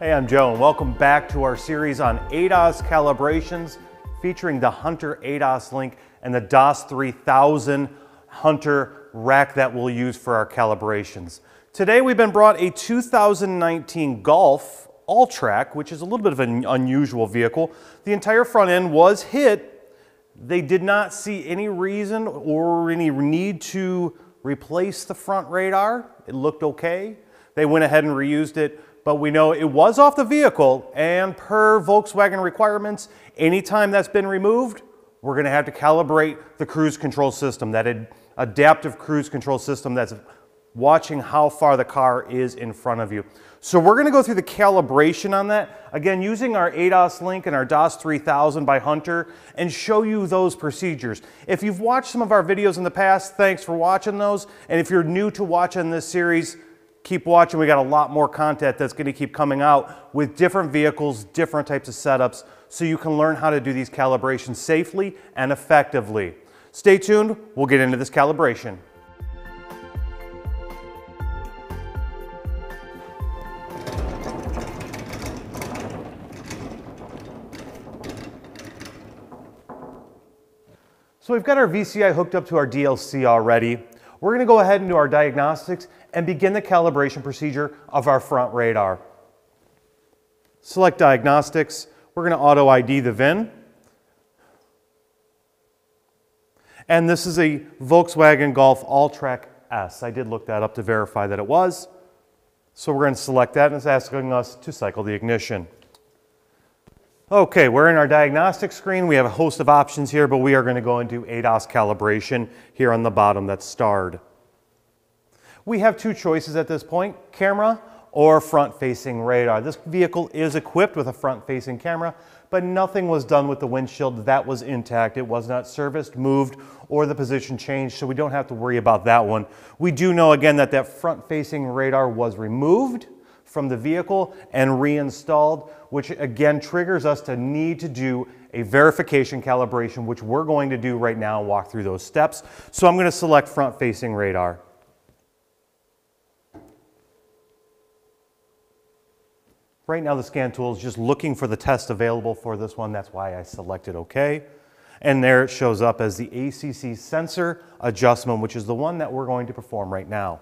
Hey, I'm Joe, and welcome back to our series on ADAS calibrations featuring the Hunter ADAS Link and the DAS 3000 Hunter rack that we'll use for our calibrations. Today we've been brought a 2019 Golf Alltrack, which is a little bit of an unusual vehicle. The entire front end was hit. They did not see any reason or any need to replace the front radar. It looked okay. They went ahead and reused it but we know it was off the vehicle and per Volkswagen requirements, anytime that's been removed, we're gonna have to calibrate the cruise control system, that ad adaptive cruise control system that's watching how far the car is in front of you. So we're gonna go through the calibration on that, again, using our ADAS link and our DAS 3000 by Hunter and show you those procedures. If you've watched some of our videos in the past, thanks for watching those. And if you're new to watching this series, keep watching. We got a lot more content that's going to keep coming out with different vehicles, different types of setups, so you can learn how to do these calibrations safely and effectively. Stay tuned. We'll get into this calibration. So we've got our VCI hooked up to our DLC already. We're going to go ahead and do our diagnostics and begin the calibration procedure of our front radar. Select Diagnostics. We're going to auto ID the VIN. And this is a Volkswagen Golf Alltrack S. I did look that up to verify that it was. So we're going to select that and it's asking us to cycle the ignition. Okay, we're in our diagnostic screen. We have a host of options here, but we are going to go into ADAS calibration here on the bottom that's starred. We have two choices at this point, camera or front-facing radar. This vehicle is equipped with a front-facing camera, but nothing was done with the windshield. That was intact. It was not serviced, moved, or the position changed, so we don't have to worry about that one. We do know, again, that that front-facing radar was removed from the vehicle and reinstalled, which again triggers us to need to do a verification calibration, which we're going to do right now and walk through those steps. So I'm going to select front-facing radar. Right now the scan tool is just looking for the test available for this one. That's why I selected OK. And there it shows up as the ACC sensor adjustment, which is the one that we're going to perform right now.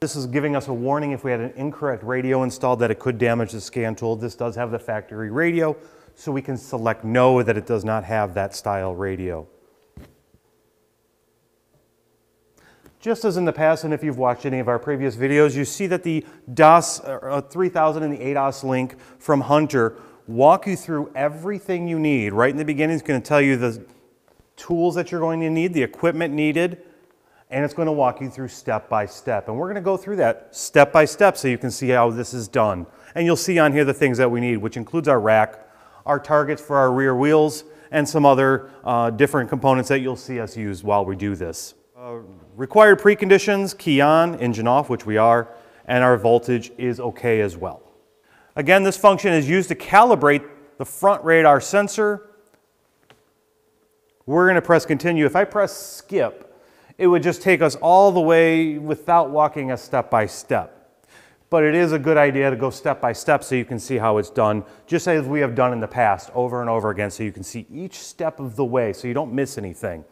This is giving us a warning if we had an incorrect radio installed that it could damage the scan tool. This does have the factory radio, so we can select no that it does not have that style radio. Just as in the past, and if you've watched any of our previous videos, you see that the DAS uh, 3000 and the ADAS link from Hunter walk you through everything you need. Right in the beginning, it's going to tell you the tools that you're going to need, the equipment needed, and it's going to walk you through step by step. And we're going to go through that step by step so you can see how this is done. And you'll see on here the things that we need, which includes our rack, our targets for our rear wheels, and some other uh, different components that you'll see us use while we do this. Uh, required preconditions, key on, engine off, which we are, and our voltage is okay as well. Again, this function is used to calibrate the front radar sensor. We're going to press continue. If I press skip, it would just take us all the way without walking us step by step. But it is a good idea to go step by step so you can see how it's done, just as we have done in the past over and over again, so you can see each step of the way so you don't miss anything.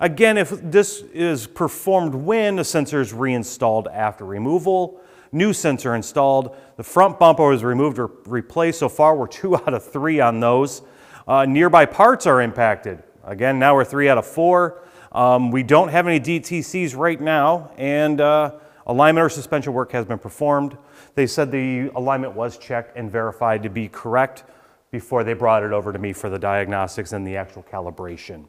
Again, if this is performed when a sensor is reinstalled after removal, new sensor installed, the front bumper was removed or replaced. So far, we're two out of three on those. Uh, nearby parts are impacted. Again, now we're three out of four. Um, we don't have any DTCs right now, and uh, alignment or suspension work has been performed. They said the alignment was checked and verified to be correct before they brought it over to me for the diagnostics and the actual calibration.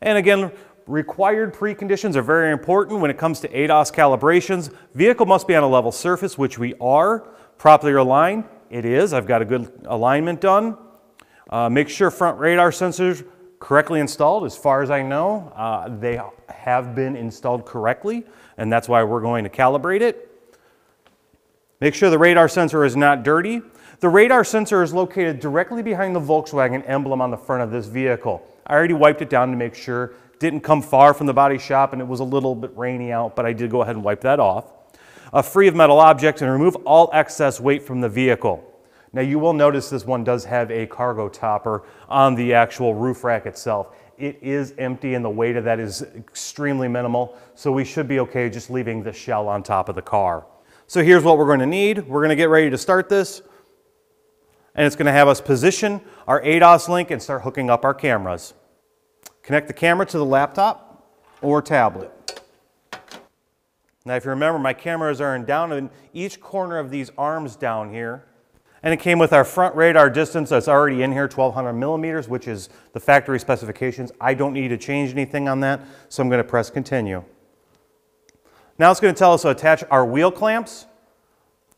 And again, required preconditions are very important when it comes to ADAS calibrations. Vehicle must be on a level surface, which we are. Properly aligned, it is. I've got a good alignment done. Uh, make sure front radar sensors correctly installed. As far as I know, uh, they have been installed correctly, and that's why we're going to calibrate it. Make sure the radar sensor is not dirty. The radar sensor is located directly behind the Volkswagen emblem on the front of this vehicle. I already wiped it down to make sure. Didn't come far from the body shop and it was a little bit rainy out, but I did go ahead and wipe that off. uh, free of metal objects and remove all excess weight from the vehicle. Now you will notice this one does have a cargo topper on the actual roof rack itself. It is empty and the weight of that is extremely minimal, so we should be okay just leaving the shell on top of the car. So here's what we're going to need. We're going to get ready to start this, and it's going to have us position our ADAS link and start hooking up our cameras. Connect the camera to the laptop or tablet. Now if you remember, my cameras are in down in each corner of these arms down here. And it came with our front radar distance that's already in here, 1200 millimeters, which is the factory specifications. I don't need to change anything on that, so I'm going to press continue. Now it's going to tell us to attach our wheel clamps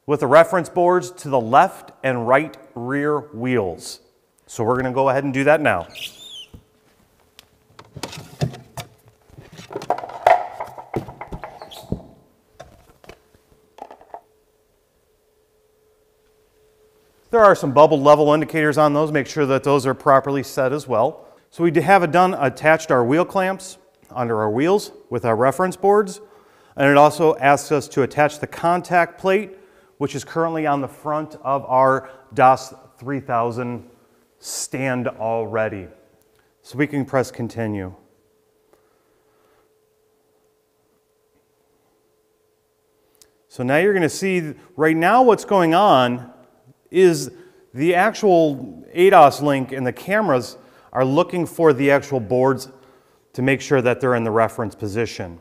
with the reference boards to the left and right rear wheels. So we're going to go ahead and do that now. There are some bubble level indicators on those. Make sure that those are properly set as well. So we have it done attached our wheel clamps under our wheels with our reference boards. And it also asks us to attach the contact plate, which is currently on the front of our DAS 3000 stand already. So we can press continue. So now you're going to see right now what's going on is the actual ADAS link and the cameras are looking for the actual boards to make sure that they're in the reference position.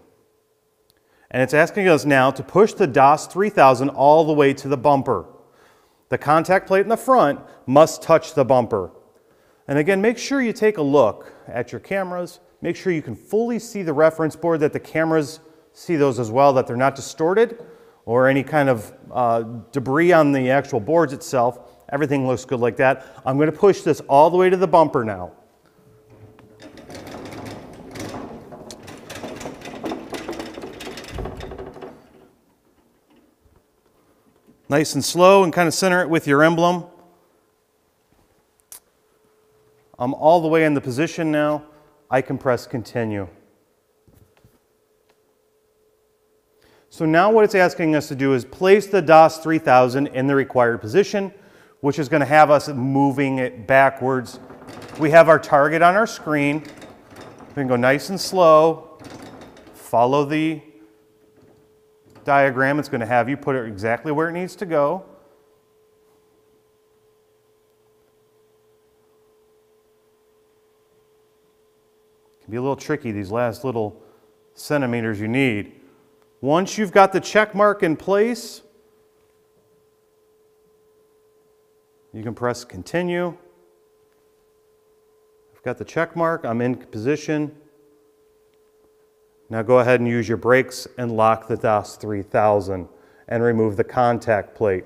And it's asking us now to push the DAS 3000 all the way to the bumper. The contact plate in the front must touch the bumper. And again, make sure you take a look at your cameras. Make sure you can fully see the reference board, that the cameras see those as well, that they're not distorted or any kind of uh, debris on the actual boards itself. Everything looks good like that. I'm going to push this all the way to the bumper now. Nice and slow and kind of center it with your emblem. I'm all the way in the position now. I can press continue. So now what it's asking us to do is place the DAS 3000 in the required position, which is going to have us moving it backwards. We have our target on our screen. We can go nice and slow, follow the diagram. It's going to have you put it exactly where it needs to go. It can be a little tricky, these last little centimeters you need. Once you've got the check mark in place, you can press continue. I've got the check mark, I'm in position. Now go ahead and use your brakes and lock the DAS 3000 and remove the contact plate.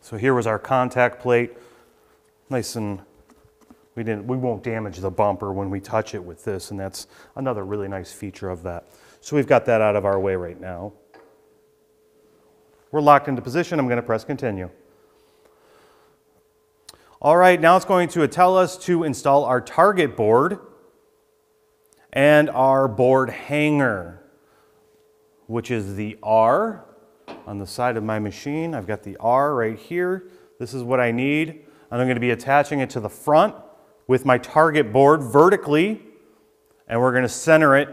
So here was our contact plate, nice and we didn't we won't damage the bumper when we touch it with this and that's another really nice feature of that. So we've got that out of our way right now. We're locked into position. I'm going to press continue. All right, now it's going to tell us to install our target board and our board hanger, which is the R on the side of my machine. I've got the R right here. This is what I need. And I'm going to be attaching it to the front with my target board vertically, and we're going to center it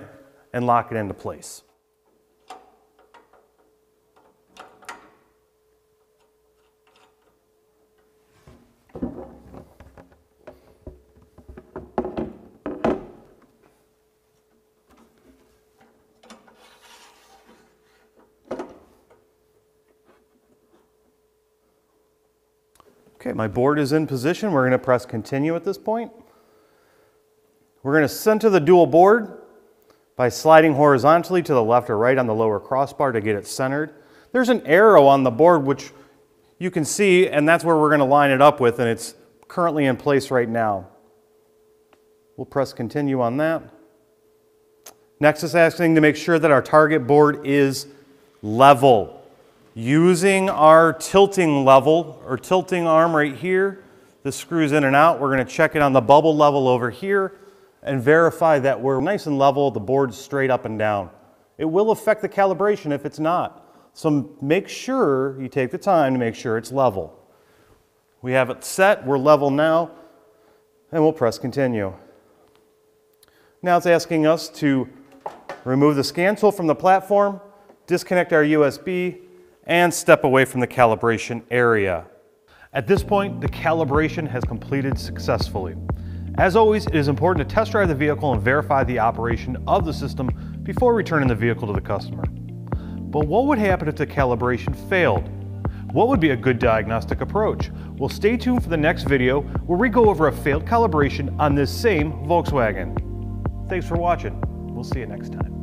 and lock it into place. Okay, my board is in position. We're going to press continue at this point. We're going to center the dual board by sliding horizontally to the left or right on the lower crossbar to get it centered. There's an arrow on the board which you can see, and that's where we're going to line it up with, and it's currently in place right now. We'll press continue on that. Next is asking to make sure that our target board is level using our tilting level or tilting arm right here This screws in and out. We're gonna check it on the bubble level over here and verify that we're nice and level, the board's straight up and down. It will affect the calibration if it's not. So make sure you take the time to make sure it's level. We have it set, we're level now, and we'll press continue. Now it's asking us to remove the scan tool from the platform, disconnect our USB, and step away from the calibration area. At this point, the calibration has completed successfully. As always, it is important to test drive the vehicle and verify the operation of the system before returning the vehicle to the customer. But what would happen if the calibration failed? What would be a good diagnostic approach? Well, stay tuned for the next video where we go over a failed calibration on this same Volkswagen. Thanks for watching. We'll see you next time.